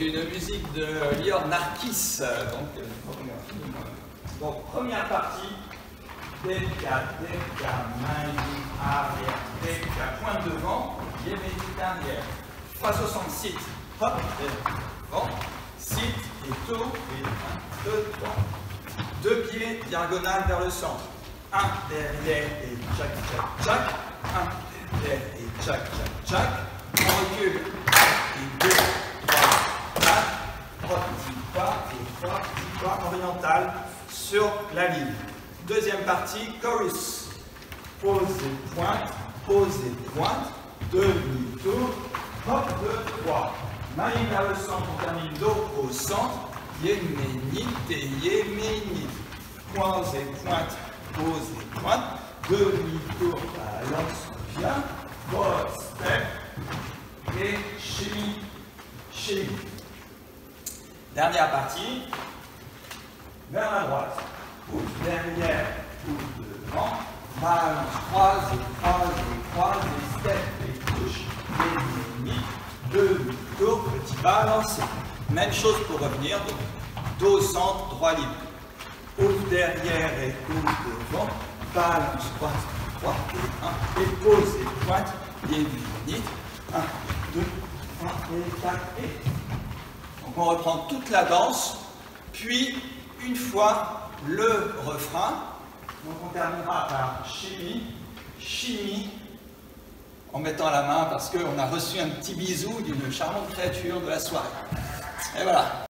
une musique de Lior Narkis. Donc, euh, donc, première partie, Delta, Delta, Maï, arrière, Delta, pointe devant, j'ai derrière. 360, sit, hop, devant, sit, et tôt, et 1, 2, 3. Deux pieds, diagonale vers le centre. 1, derrière, et jack, jack, jack. 1, derrière, et jack, jack, jack. On recule, et 2, ligne. Deuxième partie, chorus. Pose et pointe, pose et pointe, demi-tour, hop, trois. Main vers le centre, on termine dos au centre, yéménite et yéménite. Points et pointe, pose et pointe, demi-tour, balance bien, boss, step, et chimie, chimie. Dernière partie, vers la droite, derrière, ou devant, balance, croise, croise, croise, et step, et touche, et demi, demi-tour, petit balancé. Même chose pour revenir, donc dos centre, droit libre. Ouvre derrière et ouvre devant, balance, croise, droite, et 1, et pose, et pointe, et minute, 1, 2, 3, et 4, et donc on reprend toute la danse, puis une fois le refrain, donc on terminera par chimie, chimie, en mettant la main parce qu'on a reçu un petit bisou d'une charmante créature de la soirée. Et voilà.